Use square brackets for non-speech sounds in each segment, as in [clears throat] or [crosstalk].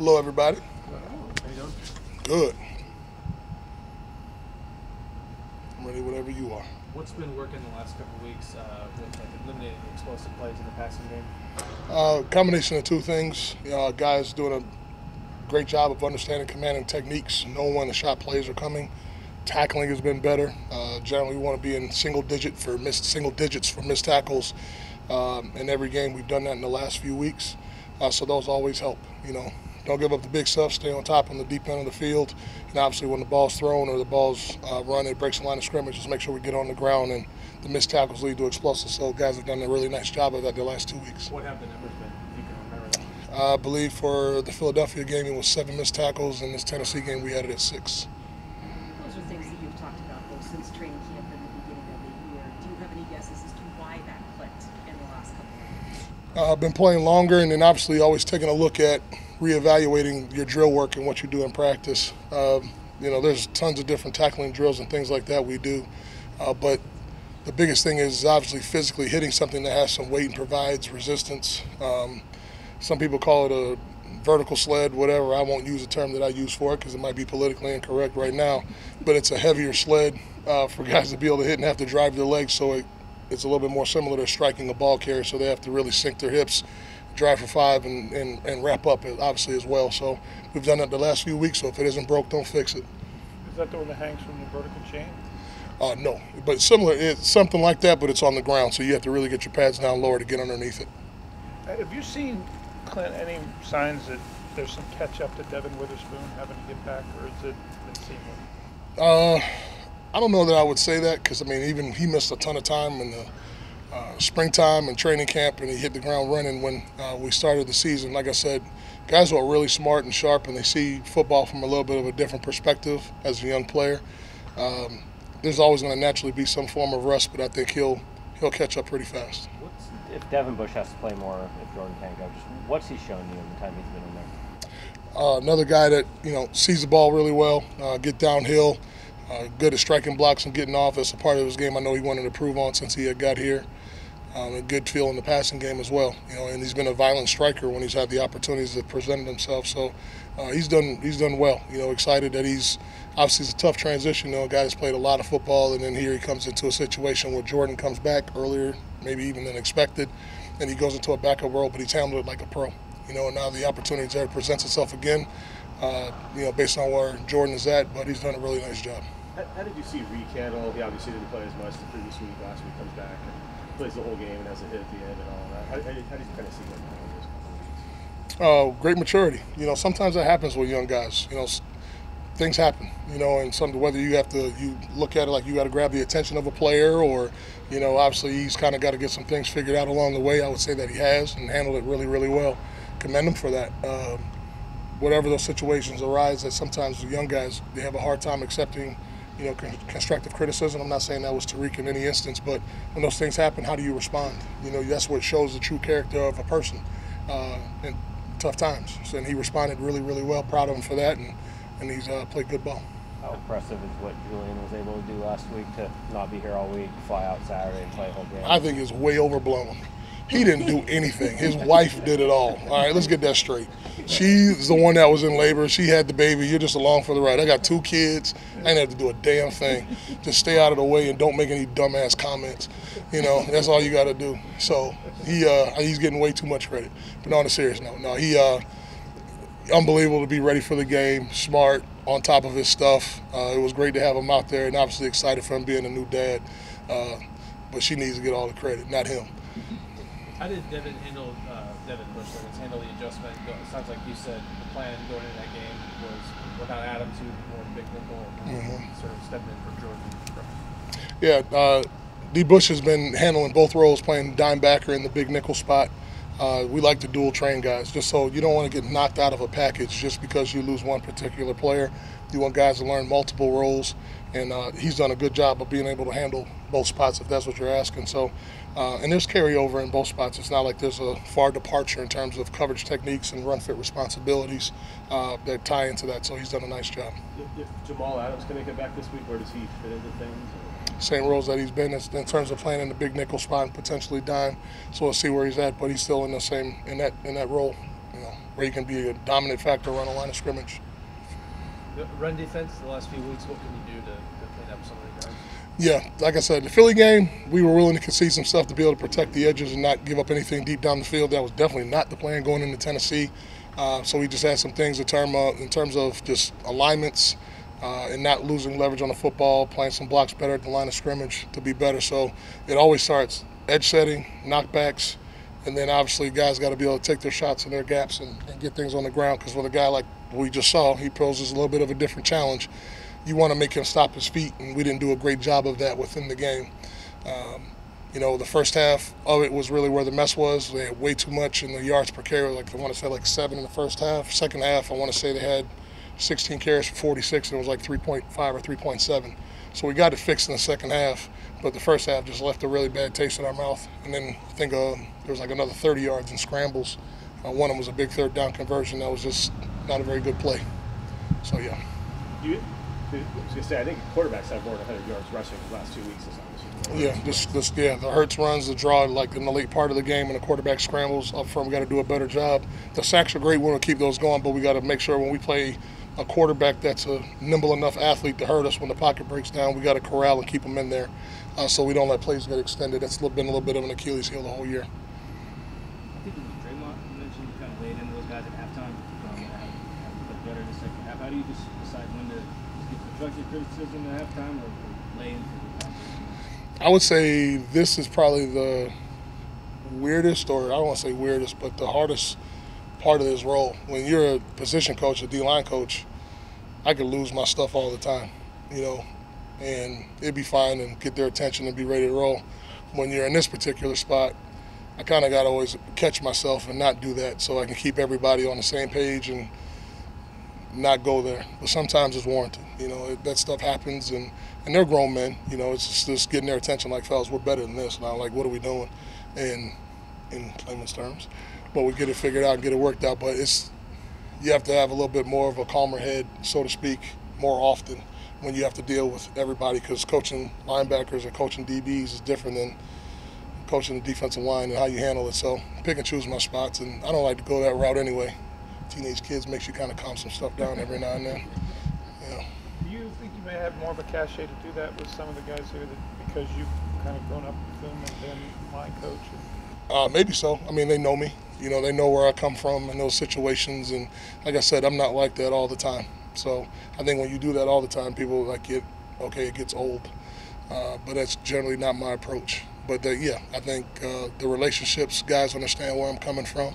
Hello, everybody. How you doing? Good. I'm ready whatever you are. What's been working the last couple of weeks uh, with like eliminating explosive plays in the passing game? Uh, combination of two things. Uh, guys doing a great job of understanding commanding techniques, knowing when the shot plays are coming. Tackling has been better. Uh, generally, we want to be in single digit for missed single digits for missed tackles um, in every game. We've done that in the last few weeks, uh, so those always help. You know, don't give up the big stuff. Stay on top on the deep end of the field, and obviously when the ball's thrown or the ball's uh, run, it breaks the line of scrimmage. Just make sure we get on the ground, and the missed tackles lead to explosives. So guys have done a really nice job of that the last two weeks. What have the numbers been? If you can remember. I believe for the Philadelphia game it was seven missed tackles, and this Tennessee game we had it at six. Those are things that you've talked about though since training camp and the beginning of the year. Do you have any guesses as to why that clicked in the last couple of weeks? Uh, I've been playing longer, and then obviously always taking a look at reevaluating your drill work and what you do in practice. Um, you know, there's tons of different tackling drills and things like that we do, uh, but the biggest thing is obviously physically hitting something that has some weight and provides resistance. Um, some people call it a vertical sled, whatever. I won't use a term that I use for it because it might be politically incorrect right now, but it's a heavier sled uh, for [laughs] guys to be able to hit and have to drive their legs, so it, it's a little bit more similar to striking a ball carrier, so they have to really sink their hips drive for five and, and, and wrap up obviously as well. So we've done that the last few weeks. So if it isn't broke, don't fix it. Is that the one that hangs from the vertical chain? Uh, no, but similar. It's something like that, but it's on the ground, so you have to really get your pads down lower to get underneath it. Uh, Have you seen, Clint, any signs that there's some catch up to Devon Witherspoon having to get back, or is it been seamless? Uh, I don't know that I would say that because I mean, even he missed a ton of time in the uh, springtime and training camp, and he hit the ground running when uh, we started the season. Like I said, guys are really smart and sharp, and they see football from a little bit of a different perspective as a young player. Um, there's always going to naturally be some form of rust, but I think he'll he'll catch up pretty fast. What's, if Devin Bush has to play more, if Jordyn can't go, just what's he shown you in the time he's been in there? Uh, another guy that you know sees the ball really well, uh, get downhill, uh, good at striking blocks and getting off. That's a part of his game I know he wanted to improve on since he had got here. Um, a good feel in the passing game as well, you know, and he's been a violent striker when he's had the opportunities that presented himself. So uh, he's done he's done well. You know, excited that he's obviously it's a tough transition. You know, a guy that's played a lot of football, and then here he comes into a situation where Jordyn comes back earlier, maybe even than expected, and he goes into a backup role, but he's handled it like a pro. You know, and now the opportunity there presents itself again. Uh, you know, based on where Jordyn is at, but he's done a really nice job. How, how did you see Reed handle? He obviously didn't play as much the previous week. Last week comes back and plays the whole game and has a hit at the end and all that. How, how, did you kind of see weeks? uh, great maturity. You know, sometimes that happens with young guys. You know, things happen. You know, and some whether you have to you look at it like you got to grab the attention of a player, or you know, obviously he's kind of got to get some things figured out along the way. I would say that he has and handled it really, really well. Commend him for that. Um, whatever those situations arise, that sometimes the young guys they have a hard time accepting. You know, constructive criticism. I'm not saying that was Tariq in any instance, but when those things happen, how do you respond? You know, that's what shows the true character of a person. Uh, in tough times, so, and he responded really, really well. Proud of him for that, and and he's uh, played good ball. How impressive is what Julian was able to do last week to not be here all week, fly out Saturday and play a whole game? I think it's way overblown. He didn't do anything. His wife did it all. All right, let's get that straight. She's the one that was in labor. She had the baby. You're just along for the ride. I got two kids. I didn't have to do a damn thing. Just stay out of the way and don't make any dumbass comments. You know, that's all you got to do. So he uh, he's getting way too much credit. But on a serious note, no, he uh, unbelievable to be ready for the game, smart, on top of his stuff. Uh, it was great to have him out there, and obviously excited for him being a new dad. Uh, but she needs to get all the credit, not him. How did Devin handle uh, Devin Bush? That is handle the adjustment. It sounds like you said the plan going into that game was without Adams, who more big nickel, and sort of stepping in for Jordyn. Yeah, uh, D. Bush has been handling both roles, playing dime backer in the big nickel spot. Uh, we like to dual train guys, just so you don't want to get knocked out of a package just because you lose one particular player. You want guys to learn multiple roles, and uh, he's done a good job of being able to handle both spots, if that's what you're asking. So, uh, and there's carryover in both spots. It's not like there's a far departure in terms of coverage techniques and run fit responsibilities uh, that tie into that. So he's done a nice job. If, if Jamal Adams can make it back this week, where does he fit into things? Same roles that he's been in, in terms of playing in the big nickel spot and potentially dime. So we'll see where he's at, but he's still in the same in that in that role. you know, where he can be a dominant factor around the line of scrimmage. The run defense the last few weeks. What can you do to, to clean up some of the guys? Yeah, like I said, the Philly game, we were willing to concede some stuff to be able to protect the edges and not give up anything deep down the field. That was definitely not the plan going into Tennessee. Uh, so we just had some things in, term, uh, in terms of just alignments uh, and not losing leverage on the football, playing some blocks better at the line of scrimmage to be better. So it always starts edge setting, knockbacks, and then obviously guys got to be able to take their shots in their gaps and, and get things on the ground. Because with a guy like we just saw, he poses a little bit of a different challenge. You want to make him stop his feet, and we didn't do a great job of that within the game. Um, you know, the first half of it was really where the mess was. They had way too much in the yards per carry. Like I want to say, like seven in the first half. Second half, I want to say they had 16 carries for 46, and it was like 3.5 or 3.7. So we got it fixed in the second half, but the first half just left a really bad taste in our mouth. And then I think uh, there was like another 30 yards in scrambles. Uh, one of them was a big third down conversion. That was just not a very good play. So yeah. You, I was gonna say, I think quarterbacks have more than 100 yards rushing the last two weeks. This obviously. Yeah, this, this, yeah, the Hurts runs, the draw, like in the late part of the game, and the quarterback scrambles up front. We got to do a better job. The sacks are great. We want to keep those going, but we got to make sure when we play a quarterback that's a nimble enough athlete to hurt us when the pocket breaks down, we got to corral and keep them in there, uh, so we don't let plays get extended. That's been a little bit of an Achilles heel the whole year. I think it was Dre'Mont you mentioned you kind of laid into those guys at halftime. Um, have, have better in the second half. How do you just decide when to give constructive criticism at halftime or, or lay into the halftime? I would say this is probably the weirdest, or I don't want to say weirdest, but the hardest part of this role. When you're a position coach, a D line coach, I could lose my stuff all the time, you know, and it'd be fine and get their attention and be ready to roll. When you're in this particular spot, I kind of got to always catch myself and not do that so I can keep everybody on the same page and not go there. But sometimes it's warranted. You know, it, that stuff happens, and, and they're grown men. You know, it's just, just getting their attention like, fellas, we're better than this now. Like, what are we doing? And in layman's terms, but we get it figured out and get it worked out. But it's you have to have a little bit more of a calmer head, so to speak, more often when you have to deal with everybody because coaching linebackers and coaching DBs is different than coaching the defensive line and how you handle it. So pick and choose my spots, and I don't like to go that route anyway. Teenage kids makes you kind of calm some stuff down every now and then. Yeah. Do you think you may have more of a cachet to do that with some of the guys here that because you've kind of grown up with them and been my coach? Uh, maybe so. I mean, they know me. You know, they know where I come from in those situations, and like I said, I'm not like that all the time. So I think when you do that all the time, people like it. Okay, it gets old, uh, but that's generally not my approach. But uh, yeah, I think uh, the relationships, guys understand where I'm coming from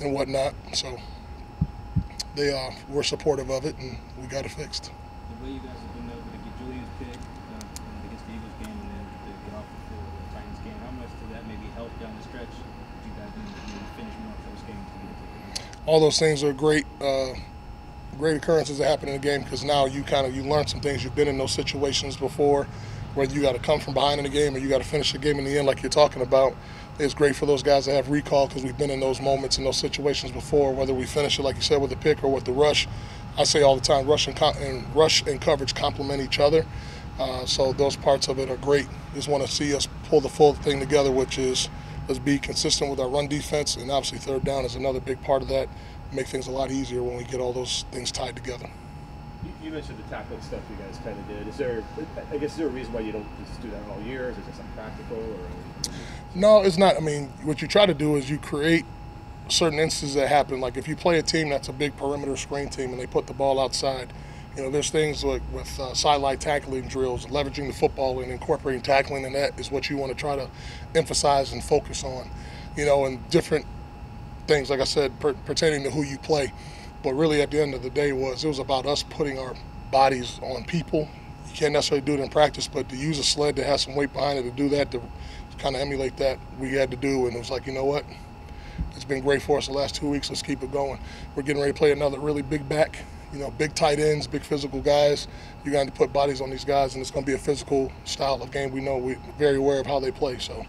and whatnot. So they uh, were supportive of it, and we got it fixed. The way you guys have been able to get pick uh, against the Eagles game and then the the Titans game, how much did that maybe help down the stretch? Did you guys maybe maybe finish more close games to get it to all those things are great uh, great occurrences that happen in the game because now you kind of you learn some things. You've been in those situations before whether you got to come from behind in the game or you got to finish the game in the end like you're talking about. It's great for those guys to have recall because we've been in those moments in those situations before whether we finish it like you said with the pick or with the rush. I say all the time rush and, and rush and coverage complement each other. Uh, so those parts of it are great. Just want to see us pull the full thing together which is let's be consistent with our run defense, and obviously third down is another big part of that. Make things a lot easier when we get all those things tied together. You, you mentioned the tackling stuff you guys kind of did. Is there, I guess, is there a reason why you don't just do that all year? Is it just unpractical, or? No, it's not. I mean, what you try to do is you create certain instances that happen. Like if you play a team that's a big perimeter screen team and they put the ball outside, you know, there's things like with uh, sideline tackling drills, leveraging the football and incorporating tackling, and that is what you want to try to emphasize and focus on. You know, and different things, like I said, per- pertaining to who you play. But really, at the end of the day, was it was about us putting our bodies on people. You can't necessarily do it in practice, but to use a sled that has some weight behind it to do that, to kind of emulate that, we had to do. And it was like, you know what? It's been great for us the last two weeks. Let's keep it going. We're getting ready to play another really big back. You know, big tight ends, big physical guys. You're going to put bodies on these guys, and it's going to be a physical style of game. We know we're very aware of how they play, so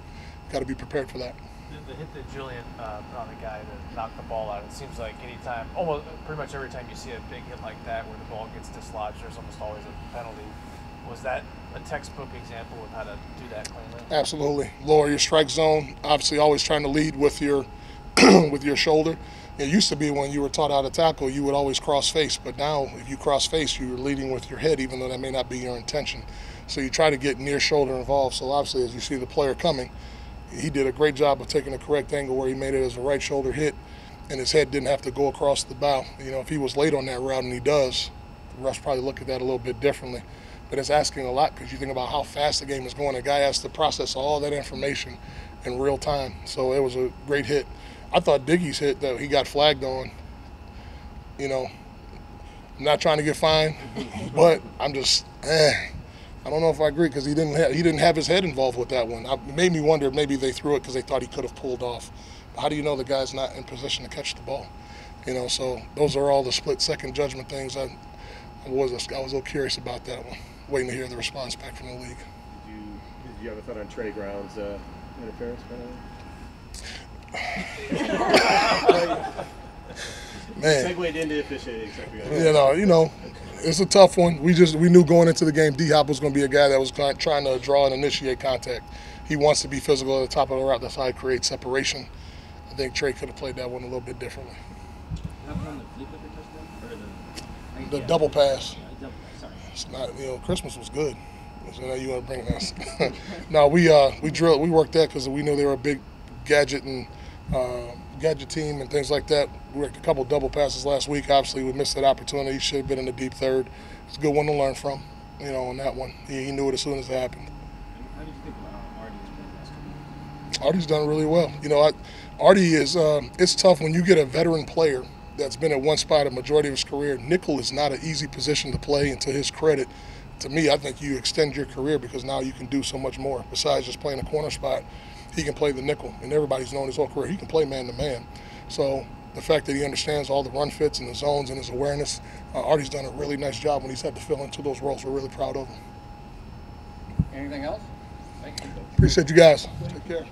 got to be prepared for that. The, the hit that Julian uh, put on the guy that knocked the ball out. It seems like anytime, almost pretty much every time you see a big hit like that, where the ball gets dislodged, there's almost always a penalty. Was that a textbook example of how to do that cleanly? Absolutely. Lower your strike zone. Obviously, always trying to lead with your [clears throat] with your shoulder. It used to be when you were taught how to tackle, you would always cross face, but now if you cross face, you're leading with your head, even though that may not be your intention. So you try to get near shoulder involved. So obviously, as you see the player coming, he did a great job of taking the correct angle where he made it as a right shoulder hit, and his head didn't have to go across the bow. You know, if he was late on that route, and he does, the refs probably look at that a little bit differently. But it's asking a lot because you think about how fast the game is going. A guy has to process all that information in real time. So it was a great hit. I thought Diggie's hit that he got flagged on. You know, I'm not trying to get fined, [laughs] but I'm just, eh. I don't know if I agree because he didn't have, he didn't have his head involved with that one. I, it made me wonder maybe they threw it because they thought he could have pulled off. How do you know the guy's not in position to catch the ball? You know, so those are all the split second judgment things. I, I was I was a little curious about that one. Waiting to hear the response back from the league. Did you did you have a thought on Tre Brown's uh, interference penalty? Man, Segued into officiating. so I forgot. you know, you know, it's a tough one. We just we knew going into the game, D Hop was going to be a guy that was trying trying to draw and initiate contact. He wants to be physical at the top of the route. That's how he creates separation. I think Tre could have played that one a little bit differently. The flea flicker touchdown or the double pass. yeah, double pass, Sorry. It's not, you know, Christmas was good. So now you want to bring us? [laughs] no, we uh we drilled we worked that because we knew they were a big gadget and uh, gadget team and things like that. We worked a couple double passes last week. Obviously, we missed that opportunity. He should have been in the deep third. It's a good one to learn from. You know, on that one, he, he knew it as soon as it happened. How you think about how Artie has played last couple of weeks? Artie's done really well. You know, I, Artie is. Um, it's tough when you get a veteran player that's been at one spot a majority of his career. Nickel is not an easy position to play, and to his credit, to me, I think you extend your career because now you can do so much more besides just playing a corner spot. He can play the nickel, and everybody's known his whole career he can play man to man. So the fact that he understands all the run fits and the zones and his awareness, uh, Artie's done a really nice job when he's had to fill into those roles. We're really proud of him. Anything else? Thank you. Appreciate you guys. Take care.